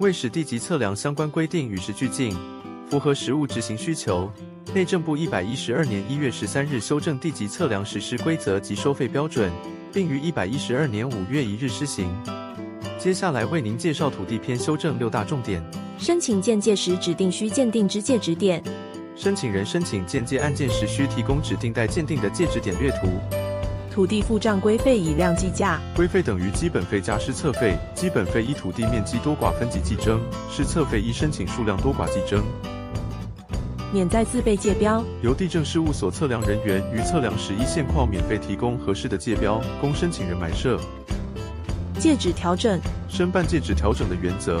为使地级测量相关规定与时俱进，符合实务执行需求，内政部一百一十二年一月十三日修正地级测量实施规则及收费标准，并于一百一十二年五月一日施行。接下来为您介绍土地篇修正六大重点。申请鉴界时指定需鉴定之界指点。申请人申请鉴界案件时需提供指定待鉴定的界指点略图。土地付账规费以量计价，规费等于基本费加施测费，基本费依土地面积多寡分级计征，施测费依申请数量多寡计征。免再自备界标，由地政事务所测量人员于测量时依现况免费提供合适的界标，供申请人埋设。界址调整，申办界址调整的原则：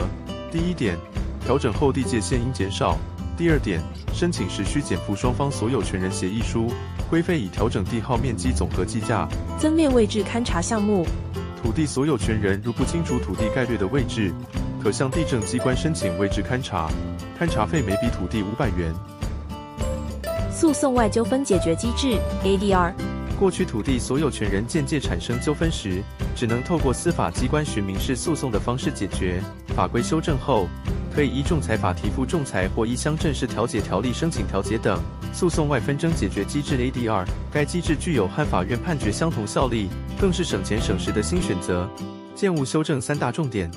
第一点，调整后地界线应减少；第二点，申请时需减负双方所有权人协议书。规费以调整地号面积总和计价，增列位置勘查项目。土地所有权人如不清楚土地概略的位置，可向地政机关申请位置勘查，勘查费每笔土地五百元。诉讼外纠纷解决机制 ADR。过去土地所有权人间接产生纠纷时，只能透过司法机关寻民事诉讼的方式解决。法规修正后，可以依仲裁法提付仲裁或依乡镇市调解条例申请调解等。诉讼外纷争解决机制 ADR，该机制具有和法院判决相同效力，更是省钱省时的新选择。建物修正三大重点：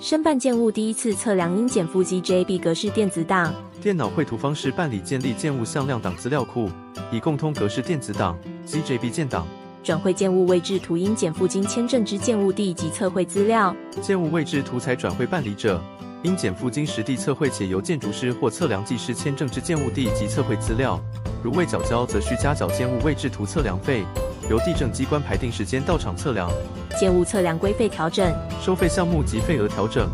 申办建物第一次测量应减负 GJB 格式电子档，电脑绘图方式办理建立建物向量档资料库，以共通格式电子档 （JB 建档）转绘建物位置图应减负经签证之建物地及测绘资料。建物位置图才转绘办理者。应减负经实地测绘且由建筑师或测量技师签证之建物地及测绘资料，如未缴交，则需加缴建物位置图测量费，由地政机关排定时间到场测量。建物测量规费调整，收费项目及费额调整。